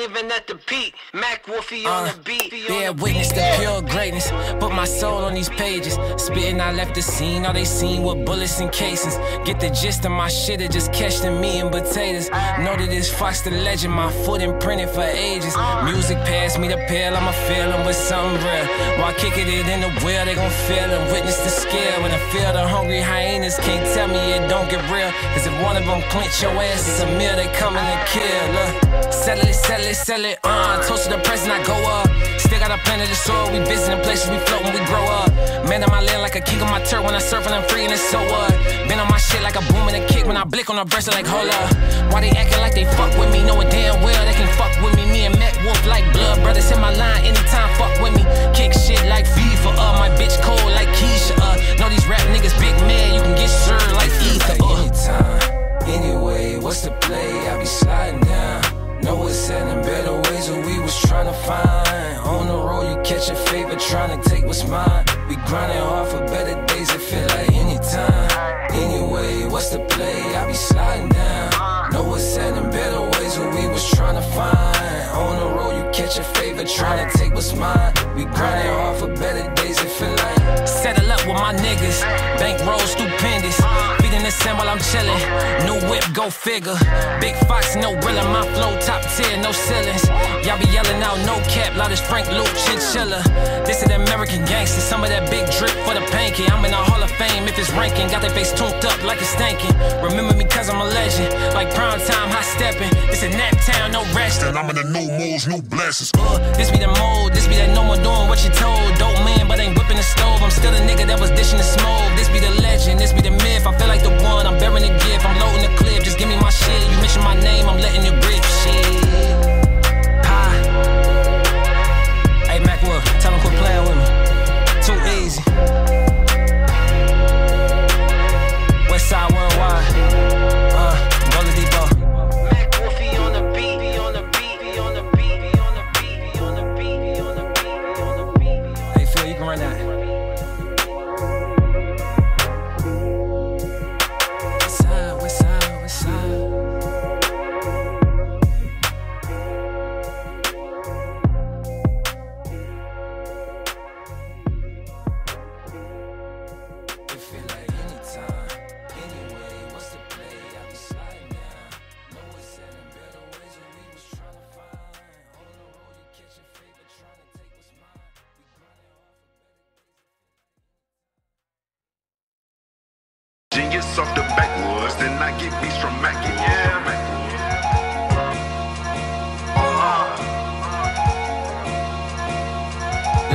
ain't even at the peak. Mac Wolfie on Uh, the beat. Yeah, witness the pure greatness. Put my soul on these pages. Spitting, I left the scene. All they seen were bullets and casings. Get the gist of my shit, it just catch the meat and potatoes. Know that it's Fox the legend, my foot imprinted for ages. Music passed me the pill, I'ma fill 'em with something real. While kicking it in the wheel, they gon' feel and witness the scale. When I feel the hungry hyenas, can't tell me it don't get real. Cause if one of them clinch your ass, it's a meal they coming to kill. Look, settle it, settle it, settle it. Uh, toast to the president, I go up. Still got a planet of soil, we visiting places we float when we grow up. Man on my land like a king on my turf when I surf and I'm free and it's so what? Been on my shit like a boom and a kick when I blick on a breast like hold up. Why they acting like they fuck with me, knowing damn well they can fuck with me. Me and Mac Wolf like blood brothers hit my line anytime, fuck with me. Kick shit like FIFA, uh, my bitch cold like Keisha, uh. Know these rap niggas big man, figure. Big Fox, no real my flow, top tier, no ceilings. Y'all be yelling out, no cap, loud as Frank Lucas, chinchilla. This is the American gangster, some of that big drip for the panky. I'm in the Hall of Fame if it's ranking. Got that face tuned up like it's stankin'. Remember me cause I'm a legend, like prime time, high steppin'. This is nap town, no restin'. And I'm in the new moves, new blessings. Uh, this be the mold, this be that no more doing what you told. Dope man, but ain't whipping the stove. I'm still a nigga that was dishing the smoke.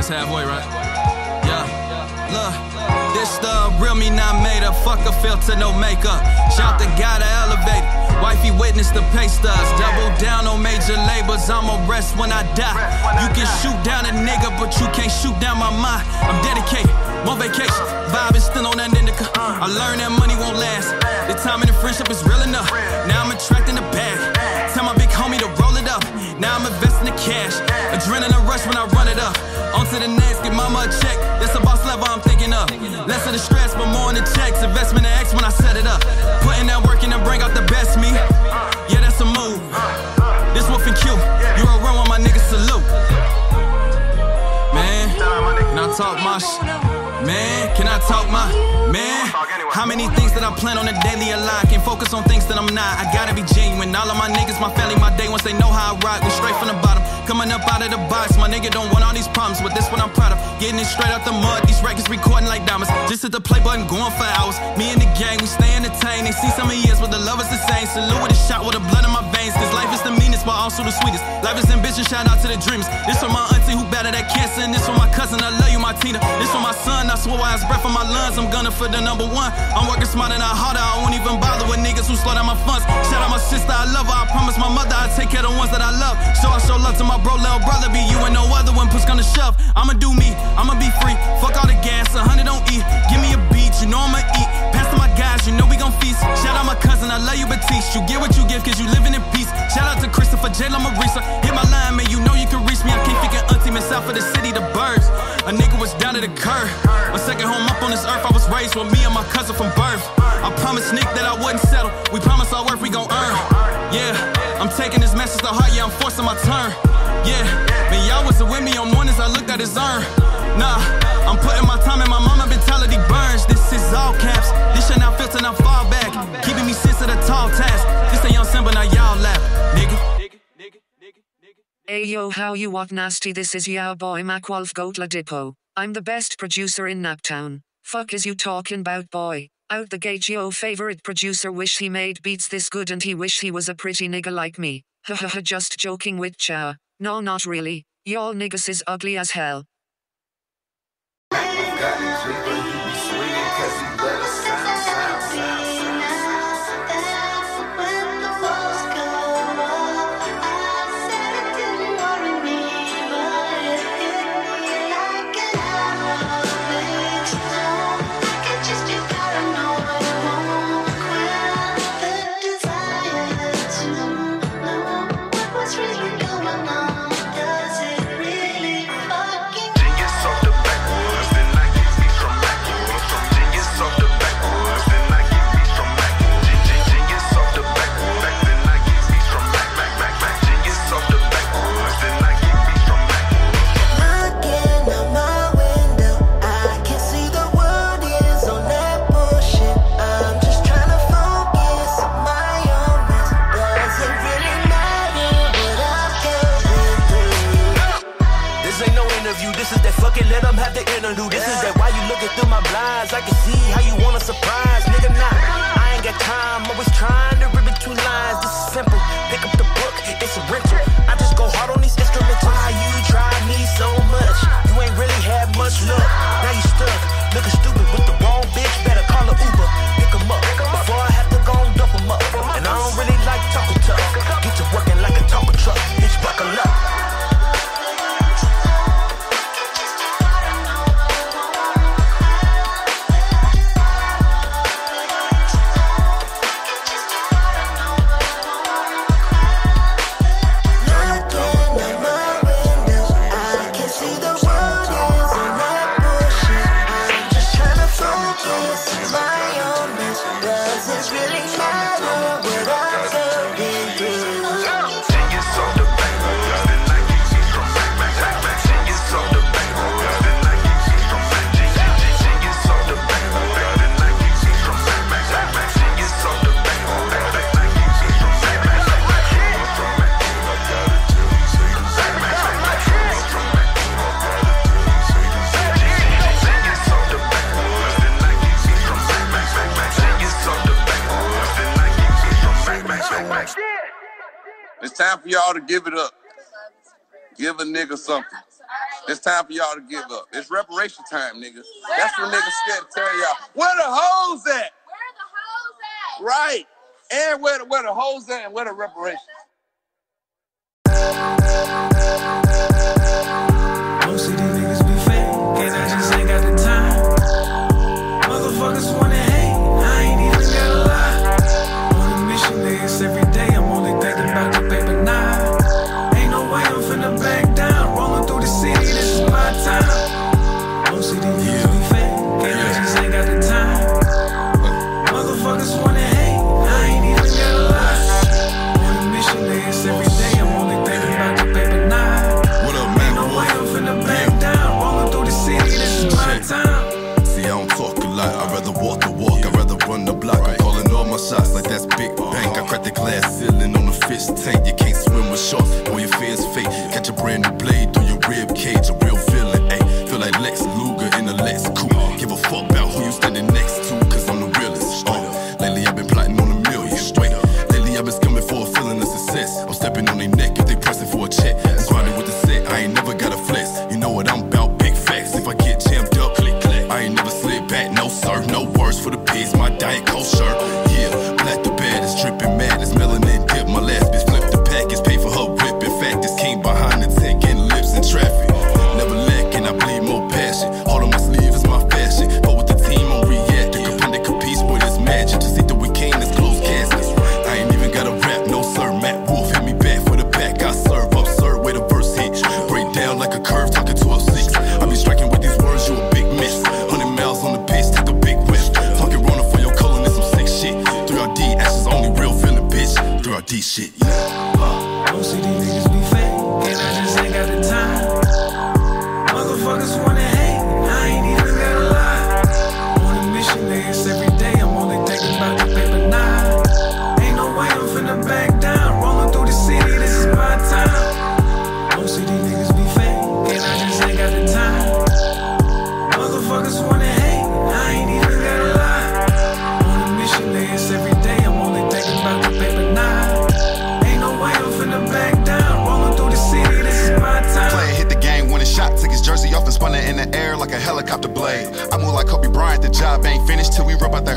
Halfway, right? Yeah. Look, this the real me not made up. Fuck a filter, no makeup. Shout the guy to elevate. Wifey witness the pay stubs. Double down on major labels. I'ma rest when I die. You can shoot down a nigga, but you can't shoot down my mind. I'm dedicated. On vacation. Vibe is still on that indica. I learned that money won't last. The time and the friendship is real enough. Now I'm attracting the bag. Tell my Now I'm investing the cash. Adrenaline rush when I run it up. On to the next, get mama a check. That's the boss level I'm thinking of. Less of the stress, but more on the checks. Investment in X when I set it up. Putting that work in and bring out the best me. Yeah, that's a move. This Wolf and Q. You a run when my niggas salute. Man, can I talk my sh- Man, can I talk my man? How many things that I plan on a daily align? Can't focus on things that I'm not. I gotta be genuine. All of my niggas, my family, my day once they know how I rock. We straight from the bottom, coming up out of the box. My nigga don't want all these problems, but this what I'm proud of. Getting it straight out the mud. These records recording like diamonds. Just hit the play button, going for hours. Me and the gang, we stay entertained. They see some of years, but the love is the same. Salute with a shot with the blood in my veins. Cause life is the meanest, but also the sweetest. Life is ambition, shout out to the dreamers. This for my auntie who battled that cancer, and this for my cousin. I love you, my Tina. This for my son. I swear I breath in my lungs. I'm gunning for the number one. I'm working smarter, not harder. I won't even bother with niggas who slaughter my funds. Shout out my sister, I love her. I promise my mother I take care of the ones that I love. So I show love to my bro, little brother. Be you and no other when push gonna shove. I'ma do me, I'ma be free. Fuck all the gas, a hundred don't eat. Give me a beat, you know I'ma eat. Pass to my guys, you know we gon' feast. Shout out my cousin, I love you, Batiste. You get what you give, cause you living in peace. Shout out to jail, I'm a Risa. Hit my line, man, you know you can reach me. I keep thinking auntie, man, south of the city, the birds. A nigga was down to the curb. My second home up on this earth, I was raised with me and my cousin from birth. I promised Nick that I wouldn't settle. We promised our worth we gon' earn. Yeah, I'm taking this message to heart, yeah, I'm forcing my turn. Yeah, man, y'all wasn't with me on mornings, I looked at his urn. yo how you what nasty this is yeah boy Makwolf Gotla Dippo. I'm the best producer in Naptown. Fuck is you talking bout boy. Out the gate yo favorite producer wish he made beats this good and he wish he was a pretty nigga like me. Ha ha ha just joking with cha. No not really. Y'all niggas is ugly as hell. niggas something. It's time for y'all to give up. It's reparation time, niggas. That's what niggas scared to tell y'all where the hoes at. Where the hoes at? Right. And where the, where the hoes at and where the reparations. D shit, yeah. Uh. Most of these niggas be fake, and I just ain't got the time.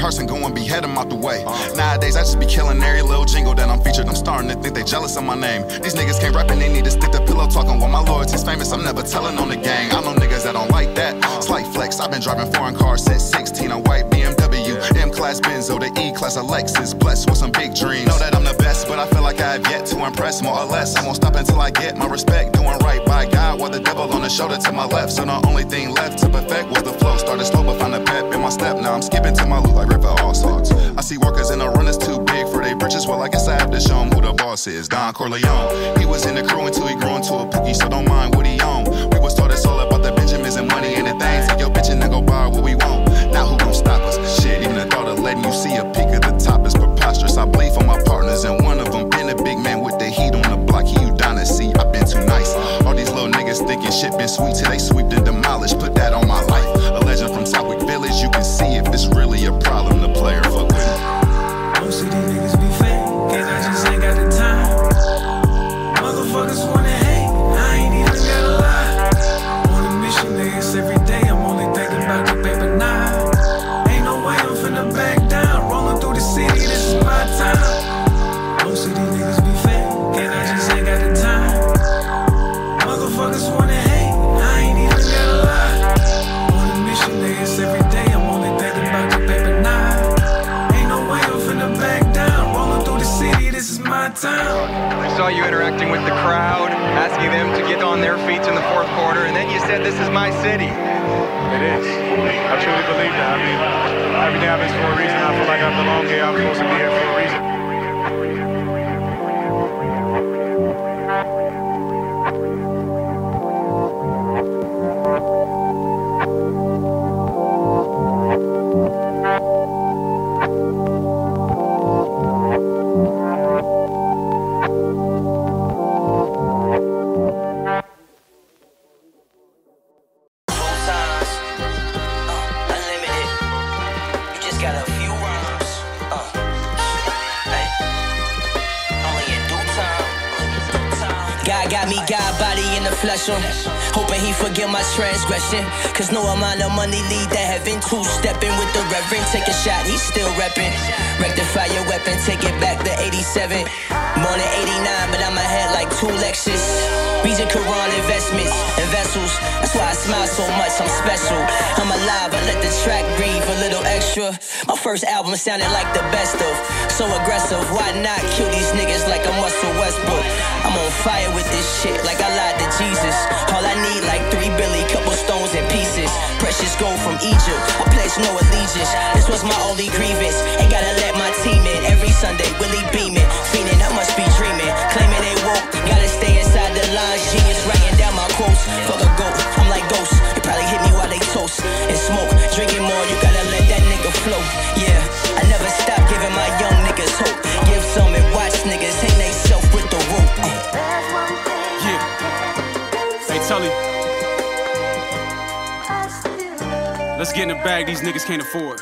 Carson, go and behead him out the way. Nowadays, I just be killing every little jingle that I'm featured. I'm starting to think they jealous of my name. These niggas can't rap and they need to stick to pillow talking. While my loyalty's famous, I'm never telling on the gang. I know niggas that don't like that. Slight flex, I've been driving foreign cars since 16. A white BMW, M class Benzo, the E class Lexus. Blessed with some big dreams. Know that I'm the best, but I feel like I have yet to impress more or less. I won't stop until I get my respect. Doing right by God while the devil on the shoulder to my left. So the only thing left to perfect was the flow. Started slow, but find a pep in my step. Now I'm skipping to my loop like River All Stars. I see workers in the run that's too big for their britches. Well, I guess I have to show 'em who the boss is. Don Corleone. He was in the crew until he grew into a pookie, so don't mind what he own. We was taught it's all about the Benjamins and money and the things. Take your bitch and then go buy what we want. Now who gon' stop us? Letting you see a peek at the top is preposterous. I bleed for my partners, and one of them been a big man with the heat on the block. He Udonis. I've been too nice. All these little niggas thinking shit been sweet till they sweep and demolish. Put that on my then you said, This is my city. It is. I truly believe that. I mean, everything happens for a reason. I feel like I belong here. I'm supposed to be here for a reason. Transgression. Cause no amount of money lead to heaven. Two stepping with the reverend. Take a shot, he's still repping. Rectify your weapon, take it back to 87. More than 89, but I'm ahead like two Lexus. Reason Quran investments and vessels. That's why I smile so much, I'm special. I'm alive, I let the track breathe a little extra. My first album sounded like the best of. So aggressive, why not kill these niggas like I'm Russell Westbrook? I'm on fire with this shit like I lied to Jesus. All I need like three billy, couple stones and pieces. Precious gold from Egypt, I pledge no allegiance. This was my only grievance. Ain't gotta let my team in every Sunday, Willie beaming. Fiending, I must be dreaming. Let's get in the bag these niggas can't afford.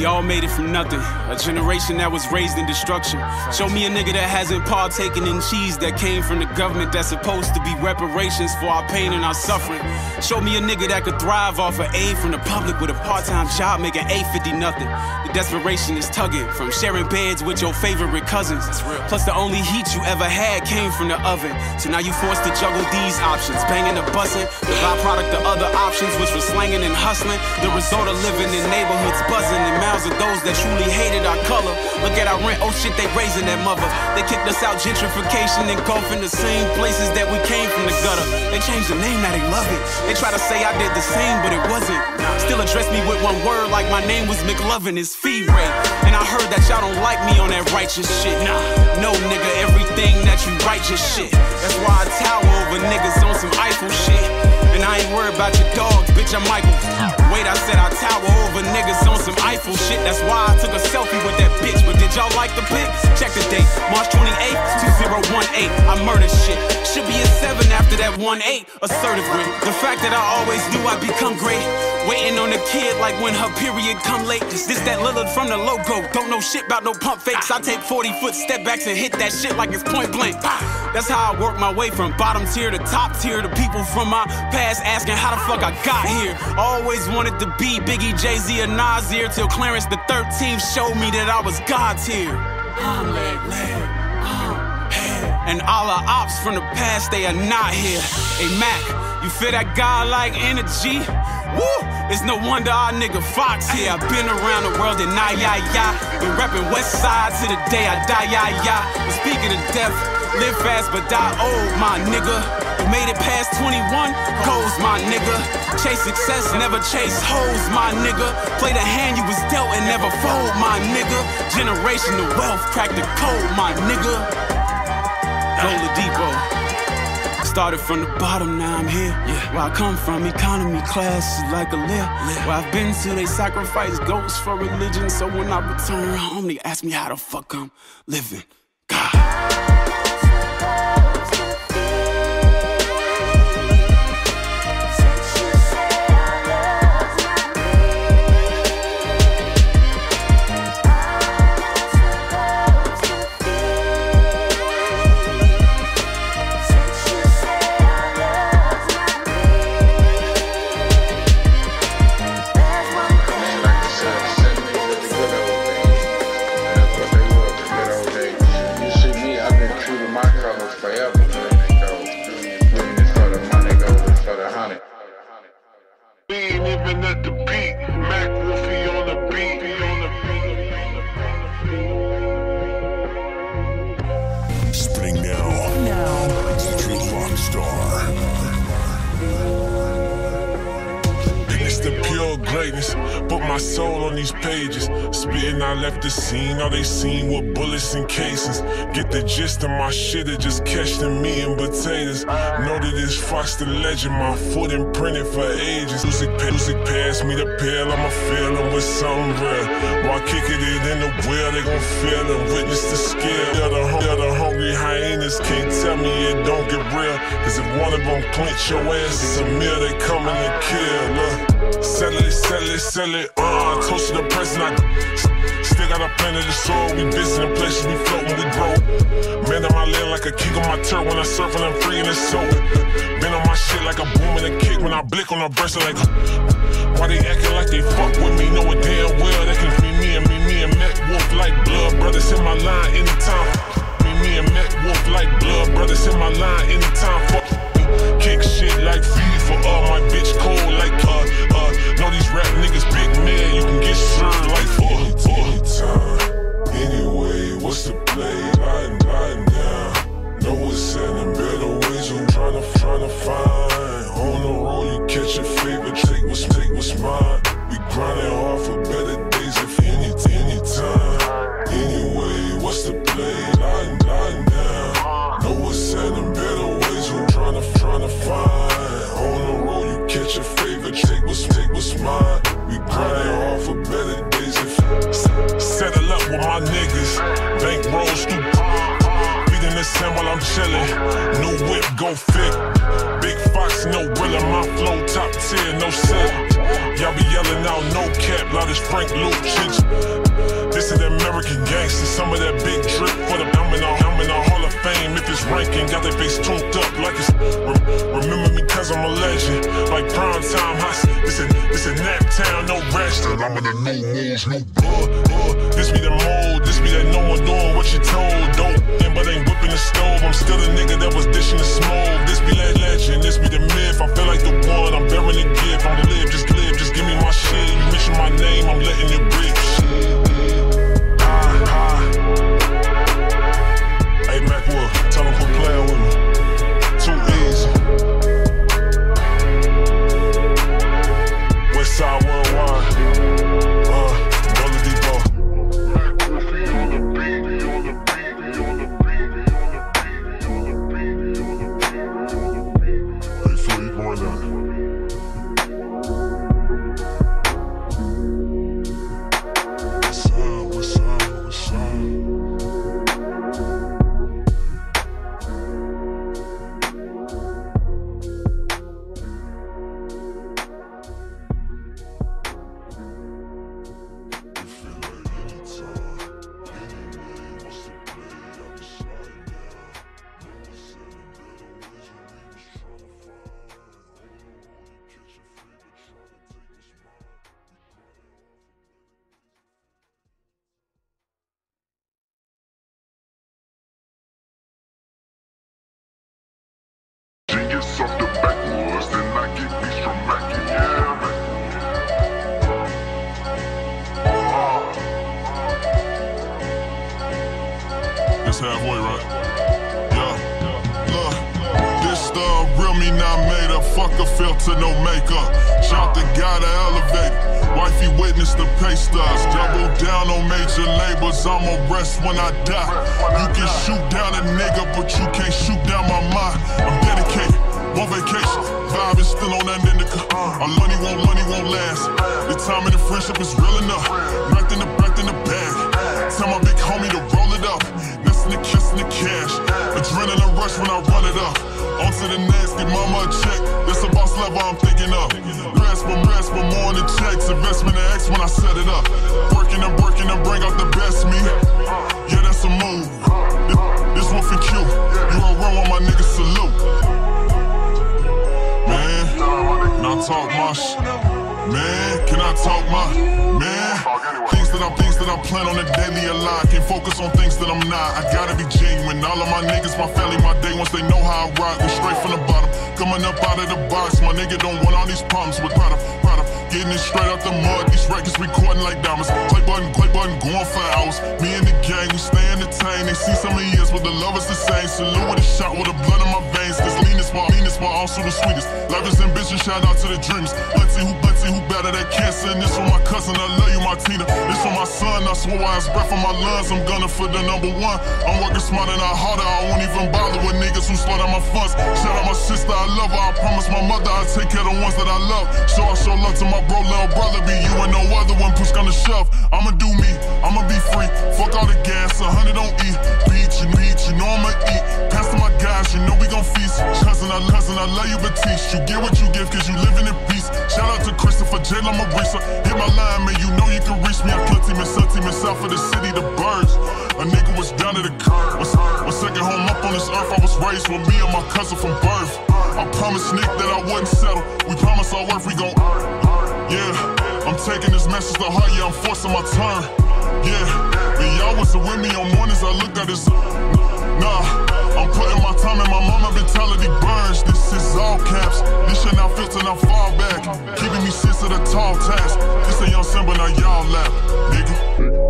We all made it from nothing. A generation that was raised in destruction. Show me a nigga that hasn't partaken in cheese that came from the government that's supposed to be reparations for our pain and our suffering. Show me a nigga that could thrive off of aid from the public with a part-time job making 850 nothing. The desperation is tugging from sharing beds with your favorite cousins. Plus the only heat you ever had came from the oven. So now you forced to juggle these options. Banging the bussing, the byproduct of other options, which was slanging and hustling. The result of living in neighborhoods buzzing in of those that truly hated our color. Look at our rent, oh shit, they raising that mother. They kicked us out, gentrification and engulfing the same places that we came from the gutter. They changed the name, now they love it. They try to say I did the same, but it wasn't. Still address me with one word like my name was McLovin, it's fee rate. And I heard that y'all don't like me on that righteous shit. Nah, no nigga, everything that you just shit. That's why I tower over niggas on some Eiffel shit. And I ain't worried about your dogs, bitch, I'm Michael. Wait, I said I tower over niggas on some Eiffel shit. That's why I took a selfie with that bitch. But did y'all like the pic? Check the date, March 28th, 2018. I murdered shit. Should be a 7 after that 1 8. Assertive grit. The fact that I always knew I'd become great. Waiting on the kid like when her period come late. This that Lillard from the logo. Don't know shit about no pump fakes. I take 40 foot step backs and hit that shit like it's point blank. That's how I work my way from bottom tier to top tier. The people from my past asking how the fuck I got here. Always wanted to be Biggie, Jay Z, or Nasir till Clarence the 13th showed me that I was God's here. And all our ops from the past, they are not here. Hey Mac, you feel that godlike energy? Woo! It's no wonder our nigga Fox here. I've been around the world and nah, yeah, yeah. Been rapping West Side to the day I die, yeah, yeah. And speaking of death, live fast but die old, my nigga. Made it past 21 goes, my nigga. Chase success, never chase hoes, my nigga. Play the hand you was dealt and never fold, my nigga. Generational wealth, crack the code, my nigga. Depot. Started from the bottom, now I'm here. Yeah. Where I come from, economy class is like a live. Where I've been to, they sacrifice goats for religion. So when I return home, they ask me how the fuck I'm living. You I left the scene. All they seen were bullets and cases. Get the gist of my shit, it just catch the meat and potatoes. Know that it's Fox the legend. My foot imprinted for ages. Music, music pass me the pill. I'ma fill 'em with something real. While kicking it in the wheel, they gon' feel and witness the skill. The, hung- yeah, the hungry hyenas can't tell me it don't get real. Cause if one of them clinch your ass, it's a meal they coming to kill. Look. Sell it, sell it, sell it. Uh, toast to the president. I still got a plan of the soul. We visiting places, we floating, we grow. Man on my land like a king on my turf when I surf and I'm free and it's so. Been on my shit like a boom and a kick when I blick on a burst like. Why they acting like they fuck with me? Know it damn well they can be me and me, me and Makwolf like blood brothers in my line anytime. Me, me and Mac Wolf like blood brothers in my line anytime. Fuck. Kick shit like FIFA. Uh, my bitch cold like uh Know these rap niggas big man. You can get served like uh uh. Anyway, what's the play? Lying, lying down. Know what's happening. Better ways. I'm trying to trying to find. On the road, you catch your favorite. Take what's take what's mine. We grinding hard for better days. If any anytime. Anyway, what's the play? Lying, lying down. Know what's happening. Better ways. I'm trying to trying to find. On the road, you catch your favorite. Take what's take what's mine. We grinding hard for better days. Settle up with my niggas. Bank rolls through. Feeding the sand while I'm chillin'. New whip, go fit. Big Fox, no Rilla. My flow top tier, no set. Y'all be yelling out, no cap, loud as Frank Lucas. This is the American gangster, some of that big drip for the I'm in the, I'm in the Hall of Fame. If it's ranking, got their face tuned up like it's. Rem- remember me cause I'm a legend, like prime time hot. This is this is nap town, no rest. And I'm in the new moves, new uh, uh, This be the mold, this be that no one doing what you told. Dope, yeah, but ain't stove. I'm still the nigga that was dishing the smoke. This be that legend, this be the myth. I feel like the one, I'm bearing the gift. I'm live, just live, just give me my shit. You mention my name, I'm letting it rip. Ah, ah. Hey, Makwolf, tell him quit playing with me. Filter, no makeup. Shout the guy to elevate. Wifey witness the pay stubs. Double down on major labels. I'ma rest when I die. You can shoot down a nigga, but you can't shoot down my mind. I'm dedicated. On vacation, vibe is still on that indica. Our money won't, money won't last. The time and the friendship is real enough. Breath in the breath in the bag. Tell my big homie to roll it up. Listen to kiss the cash. Adrenaline rush when I run it up. On to the get mama check. Level I'm thinking of. Rest but rest, but more on the checks. Investment in X when I set it up. Working and working and bring nigga don't want all these problems with Prada, Prada. Getting it straight out the mud. These records recording like diamonds. Play button, play button, going for hours. Me and the gang, we stay entertained. They see some of years, but the love is the same. Salute with a shot with the blood in my veins. Cause my, is my also the sweetest. Life is ambition, shout out to the dreams. Let's see who, let's see who better than cancer. And this for my cousin, I love you, Martina. This for my son, I swear I breath from my lungs. I'm gunning for the number one. I'm working smarter, not harder. I won't even bother with niggas who slaughter my funds. Shout out my sister, I love her. I promise my mother I'll take care of the ones that I love. So I show love to my bro, little brother. Be you and no other when push gonna shove. I'ma do me, I'ma be free. Fuck all the gas, a hundred don't eat. Beat you, beat you, know I'ma eat. Pass my guys, you know we gon' feast. Cousin, I, cousin, I love you, Batiste. You get what you give, cause you living in peace. Shout out to Christopher, Jalen Marisa. Hit my line, man, you know you can reach me. I club team and sub team and south of the city, the birds. A nigga was down to the curb. Was, was second home up on this earth. I was raised with me and my cousin from birth. I promised Nick that I wouldn't settle. We promised our worth, we gon' Yeah, I'm taking this message to heart, yeah, I'm forcing my turn. Yeah, and y'all wasn't with me on mornings, I looked at this. Nah, I'm putting my time in my mama mentality burns. This is all caps. This shit not filter, not fall back. Keeping me sense of the tall task. This a young Simba, now y'all laugh, nigga.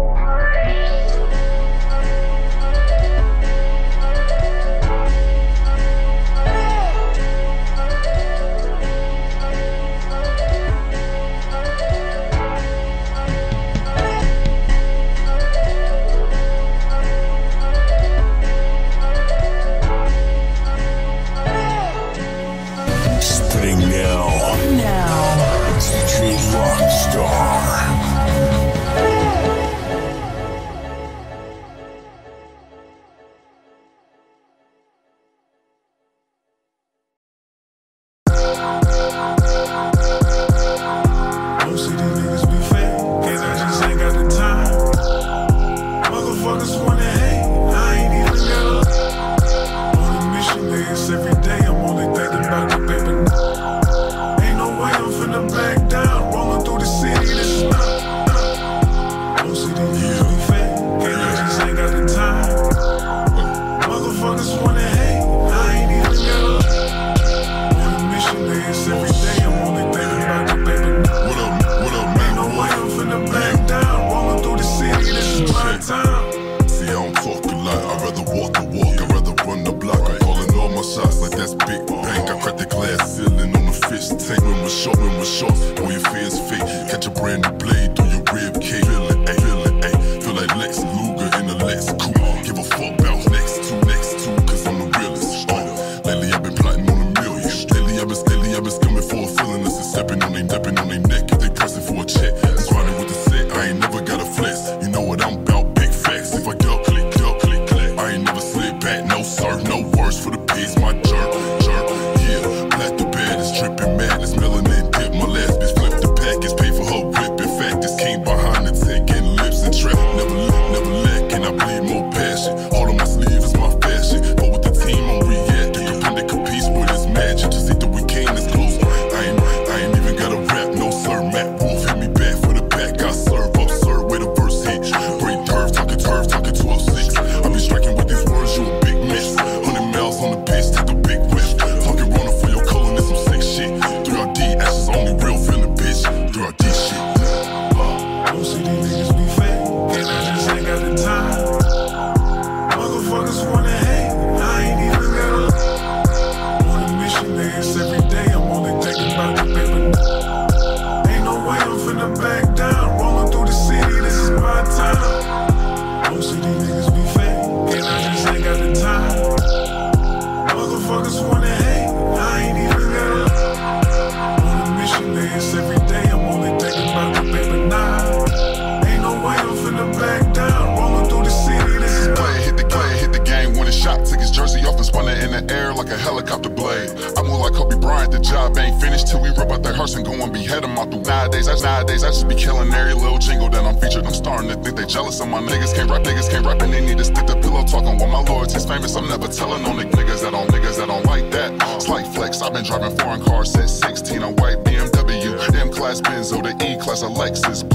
Helicopter blade. I move like Kobe Bryant, the job ain't finished till we rip out their hearts and go and behead them out the nowadays. I, nowadays, I just be killing every little jingle that I'm featured. I'm starting to think they jealous of my niggas. Can't rap, niggas can't rap, and they need to stick to pillow talking. While my loyalty's famous, I'm never telling on the niggas that on niggas that don't like that. Slight flex, I've been driving foreign cars since 16. A white BMW, M class Benzo, the E class of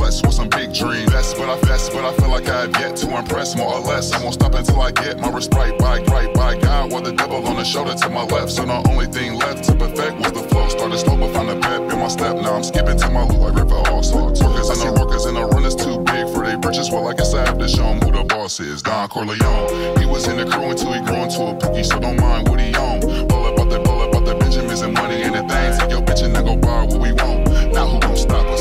Blessed with some big dreams. That's but I that's but I feel like I have yet to impress more or less. I won't stop until I get my respect by right by God. While the devil on the shoulder to my left. So the only thing left to perfect was the flow. Started slow but found a pep in my step. Now I'm skipping to my loop like River All-Star. Workers and the workers and the runners too big for they britches. Well, I guess I have to show 'em who the boss is. Don Corleone. He was in the crew until he grew into a pookie, so don't mind what he own. All about the all about the Benjamins and money and the things. Take your bitch and then go borrow what we want. Now who gon' stop us?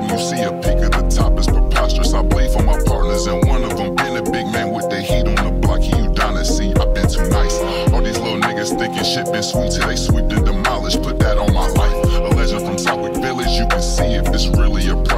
Letting you see a peek at the top is preposterous. I bleed for my partners and one of them been a big man with the heat on the block. He Udonis, I've been too nice. All these little niggas thinking shit been sweet till they sweep and demolish. Put that on my life. A legend from Southwick Village, you can see if it's really a problem